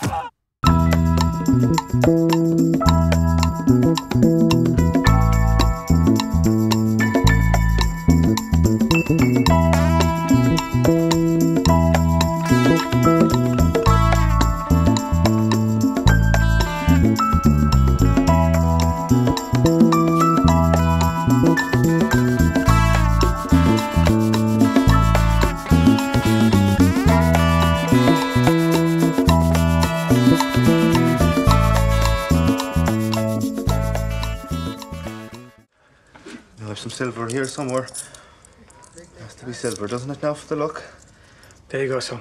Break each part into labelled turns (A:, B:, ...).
A: Thank you. I have some silver here somewhere. Has to be silver, doesn't it now for the look?
B: There you go, son.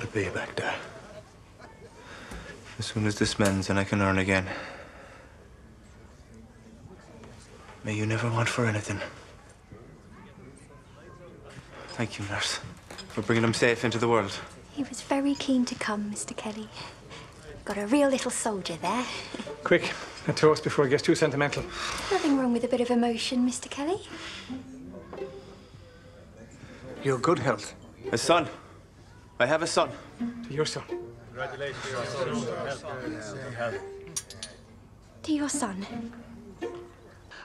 A: I'll pay you back there. As soon as this mends and I can earn again. May you never want for anything. Thank you, nurse, for bringing him safe into the world.
C: He was very keen to come, Mr. Kelly. Got a real little soldier there.
B: Quick, a toast before it gets too sentimental.
C: Nothing wrong with a bit of emotion, Mr. Kelly.
B: Your good health.
A: A son. I have a son.
B: To your son. Congratulations.
C: To your son. To your son.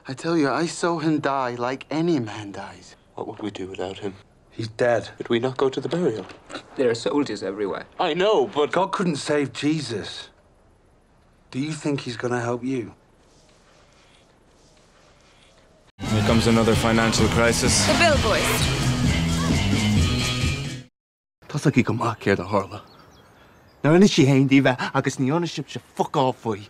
D: I tell you, I saw him die like any man dies.
E: What would we do without him?
D: He's dead.
E: Did we not go to the burial?
F: There are soldiers everywhere.
E: I know, but
D: God couldn't save Jesus. Do you think he's going to help you?
A: Here comes another financial crisis.
G: The Bill Boys.
D: Tás í go mac céir a hála. Na ina si héin díh agus ní ownership se fuck off faoi.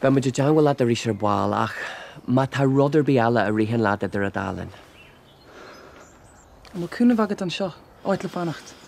F: Ba mu deanghil le a rí ar bháil ach má tá rudidir bí eile a rihan le idir a dálan.
H: Má cúna bhagad an seo áit le fannacht.